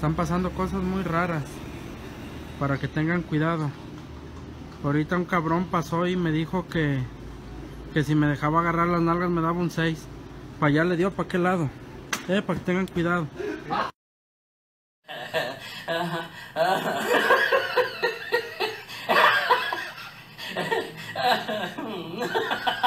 están pasando cosas muy raras. Para que tengan cuidado. Ahorita un cabrón pasó y me dijo que, que si me dejaba agarrar las nalgas me daba un 6. Para allá le dio, para qué lado. Eh, para que tengan cuidado.